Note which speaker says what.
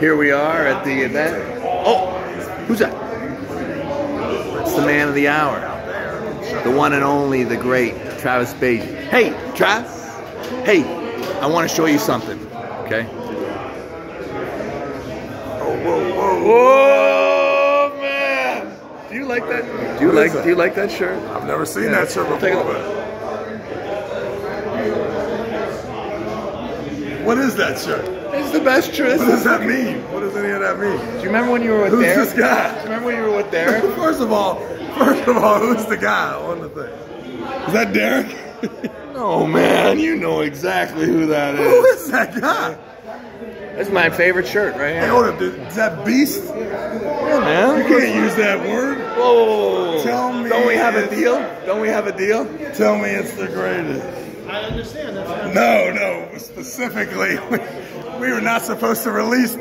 Speaker 1: Here we are at the event. Oh, who's that? It's the man of the hour. The one and only, the great Travis Bagent. Hey, Travis. Hey, I want to show you something. Okay.
Speaker 2: Oh, whoa, whoa.
Speaker 1: Whoa, man! Do you like that? Do you
Speaker 2: What
Speaker 1: like?
Speaker 2: that?
Speaker 1: Do you like that shirt?
Speaker 2: I've never seen
Speaker 1: Yeah.
Speaker 2: that shirt before. What is that shirt?
Speaker 1: It's the best shirt.
Speaker 2: What does that mean? What does any of that mean?
Speaker 1: Do you remember when you were with
Speaker 2: Who's
Speaker 1: Derek?
Speaker 2: this guy?
Speaker 1: Do you remember when you were with Derek?
Speaker 2: First of all, first of all, who's the guy on the thing? Is that Derek?
Speaker 1: Oh man, you know exactly who that is.
Speaker 2: Who
Speaker 1: is
Speaker 2: that guy?
Speaker 1: That's my favorite shirt right
Speaker 2: Hey,
Speaker 1: here.
Speaker 2: hold up, dude. Is that Beast?
Speaker 1: Yeah, man.
Speaker 2: You can't use that word.
Speaker 1: Whoa.
Speaker 2: Tell me
Speaker 1: Don't we have a deal? Don't we have a deal?
Speaker 2: Tell me it's the greatest.
Speaker 3: I understand. That's
Speaker 2: No, no. Specifically, we were not supposed to release